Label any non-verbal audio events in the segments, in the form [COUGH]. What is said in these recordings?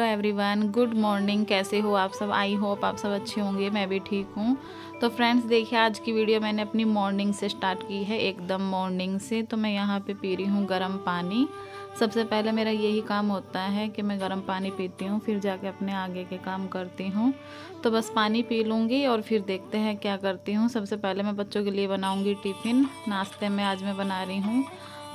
Everyone good morning कैसे हो आप सब? आई होप आप सब अच्छे होंगे, मैं भी ठीक हूँ। तो फ्रेंड्स देखिए, आज की वीडियो मैंने अपनी मॉर्निंग से स्टार्ट की है, एकदम मॉर्निंग से। तो मैं यहाँ पे पी रही हूँ गर्म पानी। सबसे पहले मेरा यही काम होता है कि मैं गर्म पानी पीती हूँ, फिर जाके अपने आगे के काम करती हूँ। तो बस पानी पी लूँगी और फिर देखते हैं क्या करती हूँ। सबसे पहले मैं बच्चों के लिए बनाऊँगी टिफ़िन। नाश्ते में आज मैं बना रही हूँ।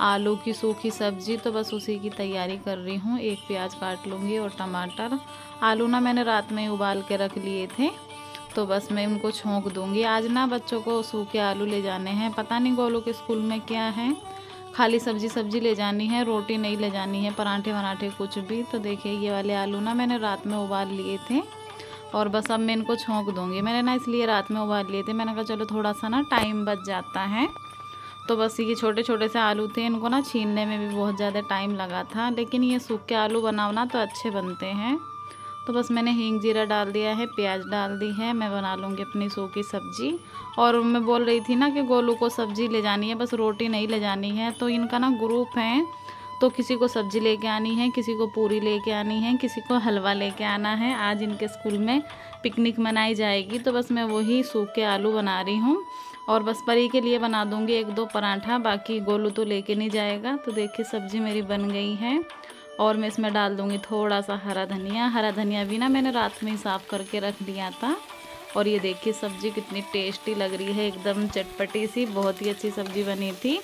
आलू की सूखी सब्ज़ी तो बस उसी की तैयारी कर रही हूँ। एक प्याज काट लूँगी और टमाटर। आलू ना मैंने रात में उबाल के रख लिए थे तो बस मैं उनको छोंक दूँगी। आज ना बच्चों को सूखे आलू ले जाने हैं। पता नहीं गोलू के स्कूल में क्या है। खाली सब्ज़ी सब्ज़ी ले जानी है, रोटी नहीं ले जानी है, पराठे, वराठे कुछ भी। तो देखिए, ये वाले आलू ना मैंने रात में उबाल लिए थे। और बस अब मैं इनको छोंक दूँगी। मैंने ना इसलिए रात में उबाल लिए थे। मैंने कहा, चलो, थोड़ा सा ना टाइम बच जाता है। तो बस ये छोटे छोटे से आलू थे, इनको ना छीनने में भी बहुत ज़्यादा टाइम लगा था, लेकिन ये सूखे आलू बनाओ ना तो अच्छे बनते हैं। तो बस मैंने हींग जीरा डाल दिया है, प्याज डाल दी है, मैं बना लूँगी अपनी सूखी सब्ज़ी। और मैं बोल रही थी ना कि गोलू को सब्ज़ी ले जानी है, बस रोटी नहीं ले जानी है तो इनका ना ग्रुप है। तो किसी को सब्ज़ी लेके आनी है, किसी को पूरी लेके आनी है, किसी को हलवा लेके आना है। आज इनके स्कूल में पिकनिक मनाई जाएगी तो बस मैं वही सूखे आलू बना रही हूँ। और बस परी के लिए बना दूँगी एक दो पराठा, बाकी गोलू तो लेके नहीं जाएगा तो देखिए सब्ज़ी मेरी बन गई है। और मैं इसमें डाल दूँगी थोड़ा सा हरा धनिया। हरा धनिया भी ना मैंने रात में ही साफ़ करके रख दिया था। और ये देखिए सब्ज़ी कितनी टेस्टी लग रही है, एकदम चटपटी सी, बहुत ही अच्छी सब्ज़ी बनी थी।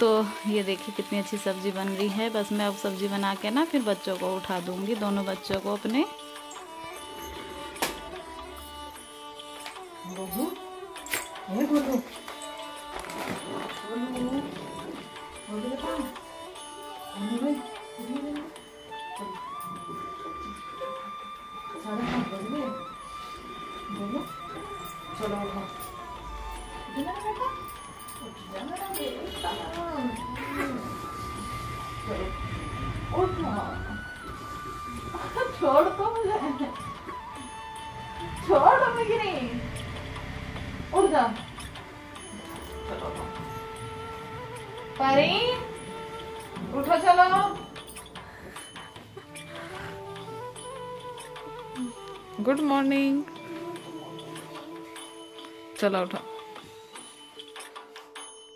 तो ये देखिए कितनी अच्छी सब्ज़ी बन रही है। बस मैं अब सब्ज़ी बना के ना फिर बच्चों को उठा दूँगी, दोनों बच्चों को अपने। हे बोलो बोलो बोलो बेटा बोलो भाई बोलो साढ़े पाँच बज गए बोलो चलो उठो उठो ना बेटा उठ जाना ना बेटा चलो जा परी उठो चलो। गुड मॉर्निंग चलो उठो।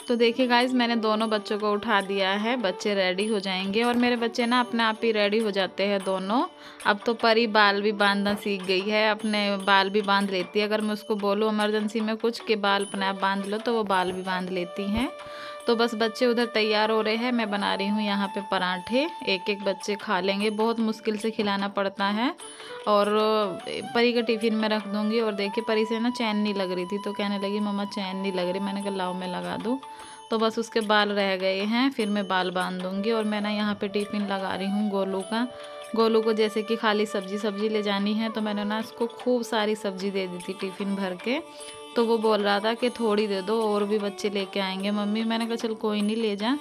तो देखिए गाइज़ मैंने दोनों बच्चों को उठा दिया है। बच्चे रेडी हो जाएँगे और मेरे बच्चे ना अपने आप ही रेडी हो जाते हैं दोनों। अब तो परी बाल भी बांधना सीख गई है, अपने बाल भी बाँध लेती है। अगर मैं उसको बोलूँ इमरजेंसी में कुछ के बाल अपने आप बाँध लो तो वो बाल भी बाँध लेती हैं। तो बस बच्चे उधर तैयार हो रहे हैं। मैं बना रही हूँ यहाँ पे पराठे। एक एक बच्चे खा लेंगे। बहुत मुश्किल से खिलाना पड़ता है। और परी का टिफ़िन में रख दूँगी। और देखिए, परी से ना चैन नहीं लग रही थी तो कहने लगी, मम्मा, चैन नहीं लग रही। मैंने कहा, लाओ, मैं लगा दूँ। तो बस उसके बाल रह गए हैं। फिर मैं बाल बाँध दूँगी। और मैं ना यहाँ पर टिफ़िन लगा रही हूँ गोलू का। गोलू को जैसे कि खाली सब्ज़ी सब्ज़ी ले जानी है तो मैंने ना उसको खूब सारी सब्ज़ी दे दी थी टिफ़िन भर के। तो वो बोल रहा था कि थोड़ी दे दो, और भी बच्चे लेके आएँगे। मम्मी, मैंने कहा, चल, कोई नहीं, ले जा।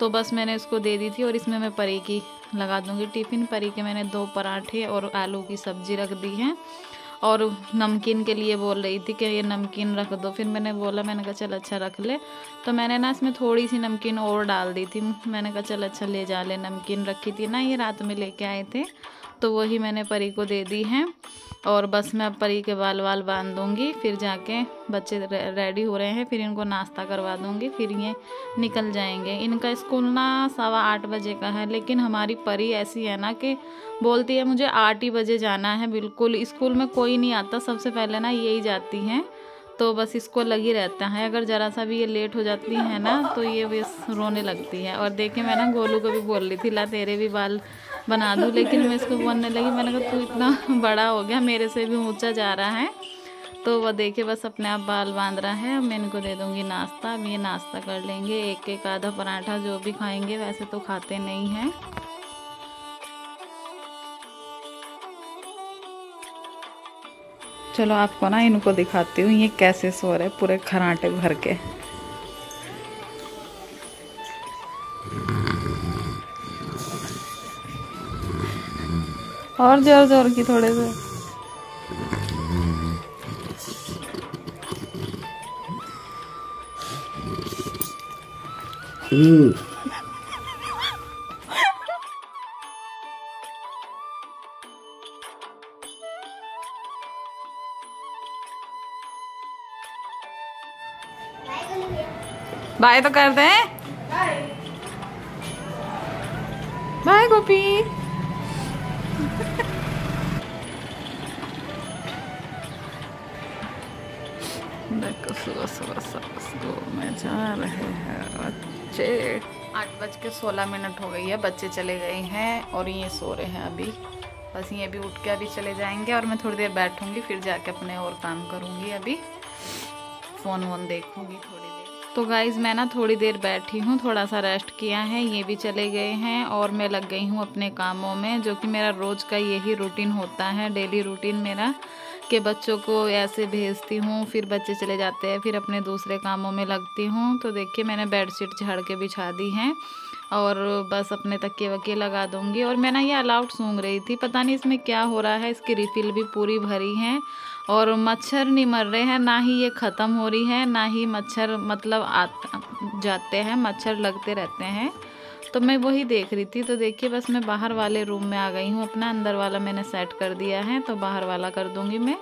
तो बस मैंने उसको दे दी थी, और इसमें मैं परी की लगा दूँगी टिफ़िन। परी के मैंने दो पराठे और आलू की सब्ज़ी रख दी है, और नमकीन के लिए बोल रही थी कि ये नमकीन रख दो। फिर मैंने बोला, मैंने कहा, चल अच्छा रख ले। तो मैंने ना इसमें थोड़ी सी नमकीन और डाल दी थी। मैंने कहा, चल अच्छा ले जा ले, नमकीन रखी थी ना, ये रात में लेके आए थे। तो वही मैंने परी को दे दी है। और बस मैं अब परी के बाल वाल बाँध दूँगी, फिर जाके बच्चे रेडी हो रहे हैं, फिर इनको नाश्ता करवा दूँगी, फिर ये निकल जाएँगे। इनका स्कूल ना सवा आठ बजे का है, लेकिन हमारी परी ऐसी है ना कि बोलती है, मुझे आठ ही बजे जाना है। बिल्कुल, स्कूल में कोई नहीं आता, सबसे पहले ना यही जाती हैं। तो बस इसको लगी रहता है। अगर ज़रा सा भी ये लेट हो जाती है ना तो ये बस रोने लगती है। और देखे मैं ना गोलू को भी बोल रही थी, ला, तेरे भी बाल बना दूँ, लेकिन मैं इसको बोलने लगी। मैंने कहा, तू इतना [LAUGHS] बड़ा हो गया, मेरे से भी ऊँचा जा रहा है। तो वह देखे, बस अपने आप बाल बाँध रहा है। मैं इनको दे दूँगी नाश्ता। अब ये नाश्ता कर लेंगे। एक एक आधा पराठा जो भी खाएँगे, वैसे तो खाते नहीं हैं। चलो, आपको ना इनको दिखाती हूँ। ये कैसे सो रहे पूरे खराटे भर के। और ज़ोर ज़ोर की थोड़े से। बाय तो करते हैं बाय गोपी। देखो, सुबह सुबह सब में जा रहे हैं बच्चे। आठ बज के सोलह मिनट हो गई है, बच्चे चले गए हैं और ये सो रहे हैं अभी। बस ये भी उठ के अभी चले जाएँगे और मैं थोड़ी देर बैठूँगी, फिर जाके अपने और काम करूँगी अभी। फ़ोन वोन देखूँगी थोड़ी। तो गाइज़ मैं ना थोड़ी देर बैठी हूँ, थोड़ा सा रेस्ट किया है, ये भी चले गए हैं और मैं लग गई हूँ अपने कामों में, जो कि मेरा रोज़ का यही रूटीन होता है डेली रूटीन मेरा, कि बच्चों को ऐसे भेजती हूँ, फिर बच्चे चले जाते हैं, फिर अपने दूसरे कामों में लगती हूँ। तो देखिए, मैंने बेडशीट झाड़ के बिछा दी हैं और बस अपने तकिए वकिए लगा दूँगी और मैं ना ये अलाउट सूंघ रही थी, पता नहीं इसमें क्या हो रहा है, इसकी रिफ़िल भी पूरी भरी है। और मच्छर नहीं मर रहे हैं, ना ही ये ख़त्म हो रही है, ना ही मच्छर मतलब आ जाते हैं, मच्छर लगते रहते हैं। तो मैं वही देख रही थी तो देखिए बस मैं बाहर वाले रूम में आ गई हूँ, अपना अंदर वाला मैंने सेट कर दिया है तो बाहर वाला कर दूँगी मैं।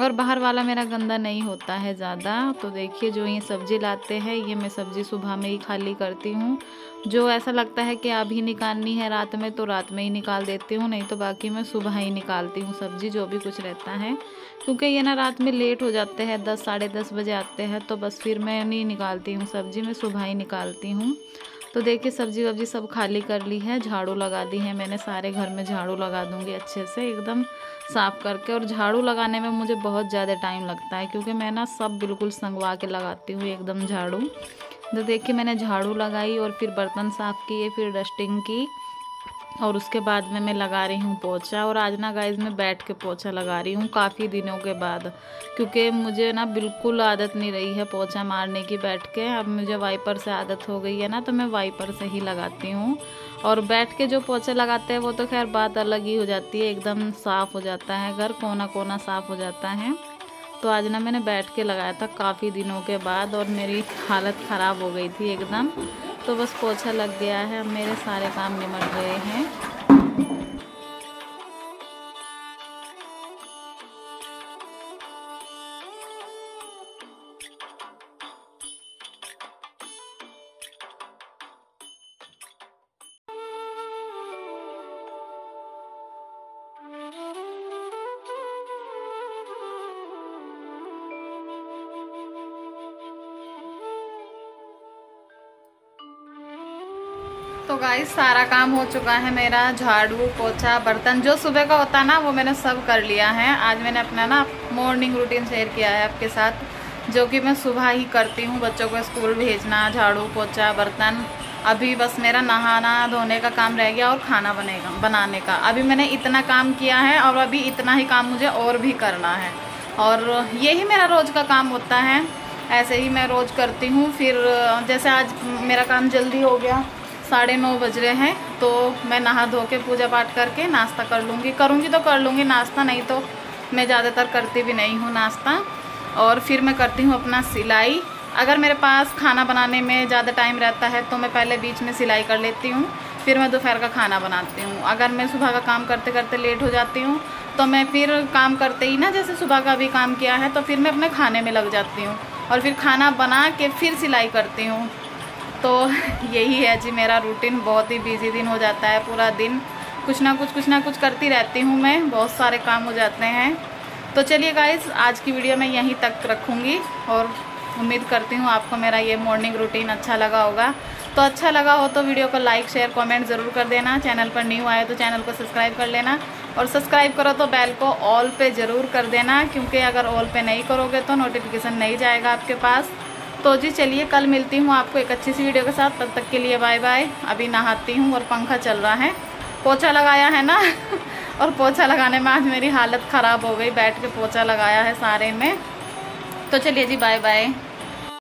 और बाहर वाला मेरा गंदा नहीं होता है ज़्यादा। तो देखिए, जो ये सब्ज़ी लाते हैं, ये मैं सब्ज़ी सुबह में ही खाली करती हूँ। जो ऐसा लगता है कि अभी निकालनी है रात में तो रात में ही निकाल देती हूँ, नहीं तो बाकी मैं सुबह ही निकालती हूँ सब्ज़ी, जो भी कुछ रहता है। क्योंकि ये ना रात में लेट हो जाते हैं, दस, साढ़े दस बजे आते हैं तो बस फिर मैं नहीं निकालती हूँ सब्ज़ी, मैं सुबह ही निकालती हूँ। तो देखिए, सब्ज़ी वब्जी सब खाली कर ली है, झाड़ू लगा दी है मैंने, सारे घर में झाड़ू लगा दूँगी अच्छे से, एकदम साफ़ करके। और झाड़ू लगाने में मुझे बहुत ज़्यादा टाइम लगता है, क्योंकि मैं ना सब बिल्कुल संगवा के लगाती हूँ, एकदम झाड़ू। तो देखिए, मैंने झाड़ू लगाई और फिर बर्तन साफ़ किए, फिर डस्टिंग की। और उसके बाद में मैं लगा रही हूँ पोछा और आज ना गाइज़ मैं बैठ के पोछा लगा रही हूँ काफ़ी दिनों के बाद, क्योंकि मुझे ना बिल्कुल आदत नहीं रही है पोछा मारने की बैठ के। अब मुझे वाइपर से आदत हो गई है ना तो मैं वाइपर से ही लगाती हूँ। और बैठ के जो पोछे लगाते हैं, वो तो खैर बात अलग ही हो जाती है, एकदम साफ़ हो जाता है घर कोना कोना साफ़ हो जाता है। तो आज ना मैंने बैठ के लगाया था काफ़ी दिनों के बाद और मेरी हालत ख़राब हो गई थी एकदम। तो बस पोछा लग गया है। अब मेरे सारे काम निमट गए हैं। गाइस, सारा काम हो चुका है मेरा, झाड़ू, पोछा, बर्तन, जो सुबह का होता ना, वो मैंने सब कर लिया है। आज मैंने अपना ना मॉर्निंग रूटीन शेयर किया है आपके साथ, जो कि मैं सुबह ही करती हूँ, बच्चों को स्कूल भेजना, झाड़ू, पोछा, बर्तन। अभी बस मेरा नहाना, धोने का काम रह गया और खाना बनेगा, बनाने का। अभी मैंने इतना काम किया है और अभी इतना ही काम मुझे और भी करना है। और यही मेरा रोज़ का काम होता है। ऐसे ही मैं रोज़ करती हूँ, फिर जैसे आज मेरा काम जल्दी हो गया साढ़े नौ बज रहे हैं तो मैं नहा धो के पूजा पाठ करके नाश्ता कर लूँगी। करूँगी तो कर लूँगी, नाश्ता नहीं तो मैं ज़्यादातर करती भी नहीं हूँ नाश्ता। और फिर मैं करती हूँ अपना सिलाई। अगर मेरे पास खाना बनाने में ज़्यादा टाइम रहता है तो मैं पहले बीच में सिलाई कर लेती हूँ, फिर मैं दोपहर का खाना बनाती हूँ। अगर मैं सुबह का काम करते करते लेट हो जाती हूँ तो मैं फिर काम करते ही ना, जैसे सुबह का भी काम किया है तो फिर मैं अपने खाने में लग जाती हूँ। और फिर खाना बना के फिर सिलाई करती हूँ। तो [LAUGHS] यही है जी, मेरा रूटीन बहुत ही बिज़ी दिन हो जाता है पूरा दिन। कुछ ना कुछ कुछ ना कुछ करती रहती हूँ मैं, बहुत सारे काम हो जाते हैं। तो चलिए गाइज़ आज की वीडियो मैं यहीं तक रखूँगी और उम्मीद करती हूँ आपको मेरा ये मॉर्निंग रूटीन अच्छा लगा होगा। तो अच्छा लगा हो तो वीडियो को लाइक शेयर कमेंट ज़रूर कर देना। चैनल पर न्यू आए तो चैनल को सब्सक्राइब कर लेना। और सब्सक्राइब करो तो बेल को ऑल पे ज़रूर कर देना, क्योंकि अगर ऑल पे नहीं करोगे तो नोटिफिकेशन नहीं जाएगा आपके पास। तो जी चलिए, कल मिलती हूँ आपको एक अच्छी सी वीडियो के साथ। तब तक के लिए बाय बाय अभी नहाती हूँ और पंखा चल रहा है। पोछा लगाया है ना? [LAUGHS] और पोछा लगाने में आज मेरी हालत ख़राब हो गई। बैठ के पोछा लगाया है सारे में। तो चलिए जी बाय बाय